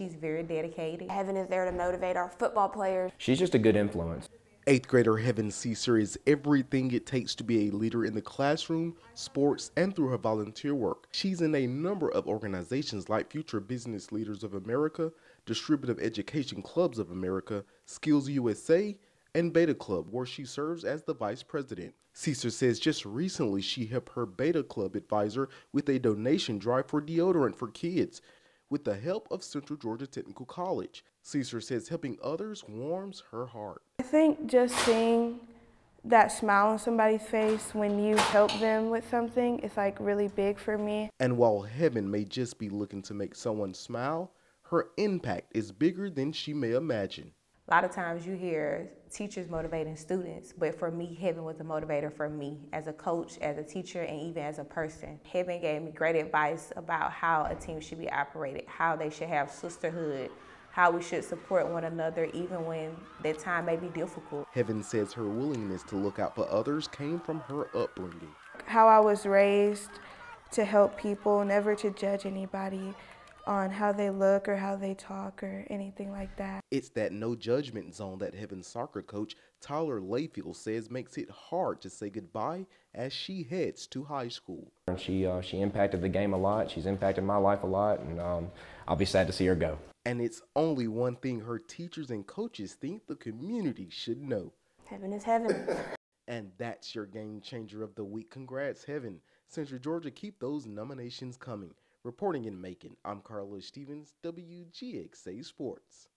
she's very dedicated. Heaven is there to motivate our football players. She's just a good influence. Eighth grader Heaven Ceasor everything it takes to be a leader in the classroom, sports, and through her volunteer work. She's in a number of organizations like Future Business Leaders of America, Distributive Education Clubs of America, Skills USA, and Beta Club, where she serves as the vice president. Ceasor says just recently she helped her Beta Club advisor with a donation drive for deodorant for kids with the help of Central Georgia Technical College. Ceasor says helping others warms her heart. I think just seeing that smile on somebody's face when you help them with something is like really big for me. And while Heaven may just be looking to make someone smile, her impact is bigger than she may imagine. A lot of times you hear teachers motivating students, but for me, Heaven was a motivator for me as a coach, as a teacher, and even as a person. Heaven gave me great advice about how a team should be operated, how they should have sisterhood, how we should support one another even when that time may be difficult. Heaven says her willingness to look out for others came from her upbringing. How I was raised to help people, never to judge anybody on how they look or how they talk or anything like that. It's that no judgment zone that Heaven's soccer coach Tyler Layfield says makes it hard to say goodbye as she heads to high school. And she uh, she impacted the game a lot. She's impacted my life a lot, and um, I'll be sad to see her go. And it's only one thing her teachers and coaches think the community should know. Heaven is heaven. and that's your game changer of the week. Congrats, Heaven. Central Georgia, keep those nominations coming. Reporting in Macon, I'm Carlos Stephens, WGXA Sports.